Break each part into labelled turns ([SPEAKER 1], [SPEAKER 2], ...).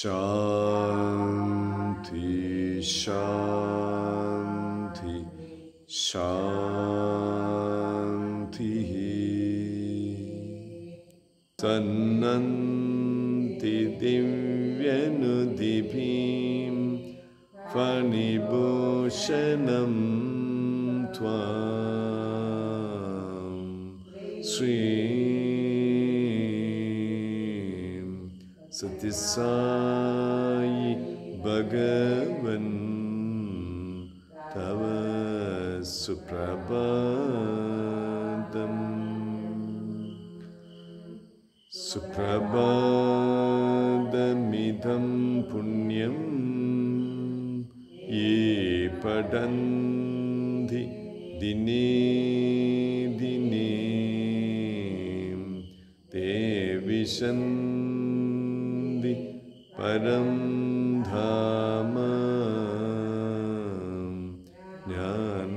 [SPEAKER 1] Shanti, Shanti, Shanti. Sananti Divyanudipim Fanibhushanam Twam Sri सतिसायि भगवन्। तव सुप्रभातम्। सुप्रभातमिदं पुण्यं ये पठन्ति दिने दिने। ते विशन्ति परं धाम। ज्ञानविज्ञानशोभिता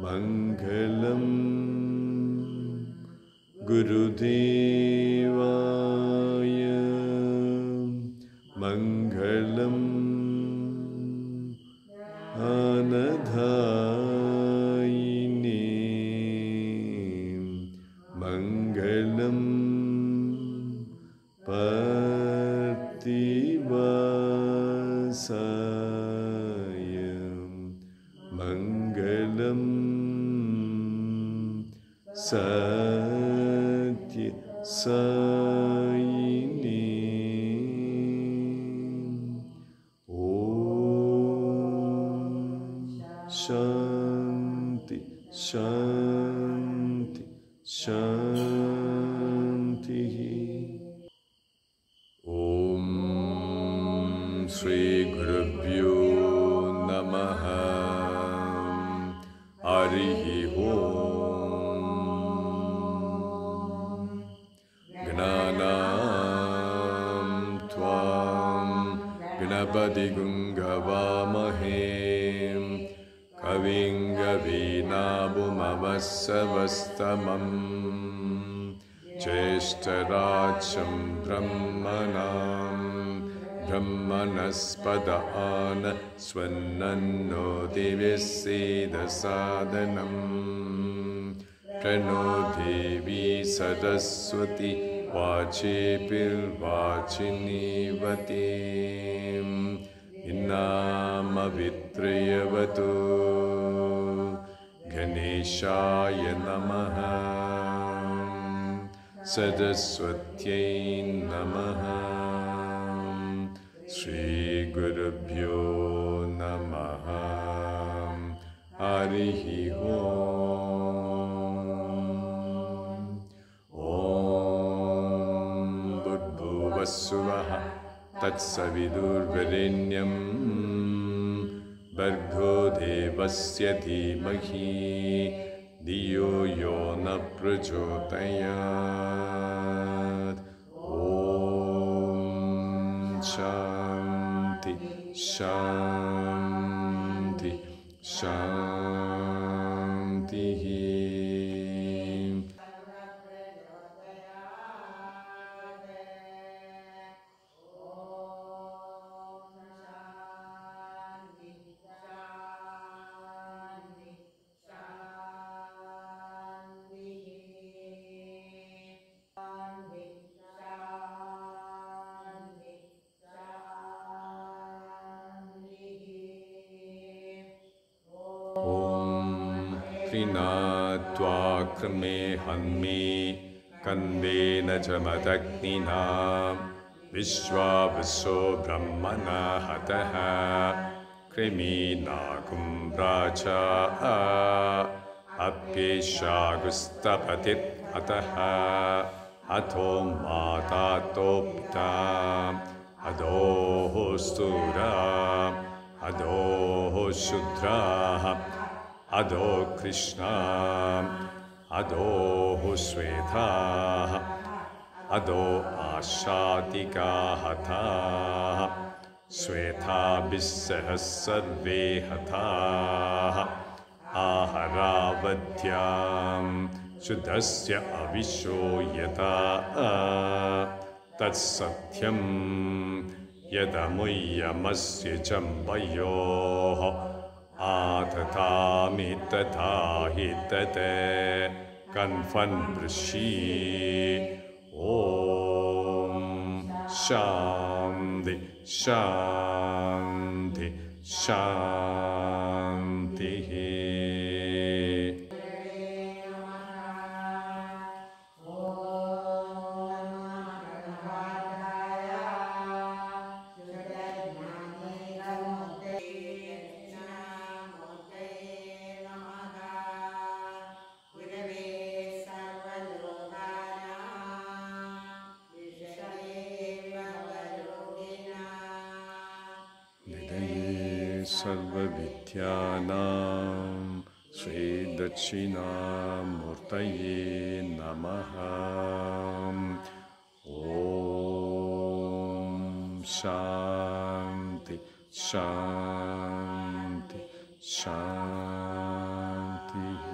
[SPEAKER 1] मङ्गलं गुरुदेवाय। मङ्गलम् आनधायिने पर्तिवासाय मङ्गलम् सत्य सायिने ॐ शान्ति शान्ति शान्तिः श्रीगुरुभ्यो नमः। हरिः ॐ ज्ञानां त्वां गणपतिगुङ्गवामहे। कविं कवीनाभुमवस्सवस्तमम् ज्येष्ठराजं ब्रह्मणां ब्रह्मणस्पद आन स्वन्नन्नो दिव्यसेदसादनम् प्रणो देवी सरस्वती वाचेभिर्वाचिनीवती इन्नामवित्रयवतु गणेशाय नमः। सरस्वत्यै नमः श्रीगुरुभ्यो नमः। हरिः ॐ बुद्भुवस्सुवः तत्सविदुर्वरेण्यं भर्गो देवस्य धीमहि धियो यो न प्रचोदयात्। ॐ शान्ति शान्ति शान्तिः ॐ त्रिनात्वाक्रमे हन्मे कन्वेन च मदग्निना विश्वावसो ब्रह्मणा हतः कृमीनाकुम्भ्राचा अप्येषागुस्तपतित् अतः, अथो मातातोप्ता अधोः स्तूरा, अधोः शूद्राः। अधो कृष्णा अधोः श्वेताः अधो आशातिका हताः श्वेताभिः सह सर्वे हताः आहरावध्यां शुद्धस्य अविशो यथा तत्सत्यं यदमुय्यमस्य चम्बयोः आतथामि तथा हि तत् कन्फन् ऋषि ॐ शान्ति शान्ति शान्तिः सर्वविद्यानां श्रीदक्षिणामूर्तये नमः। ॐ शान्ति शान्ति शान्तिः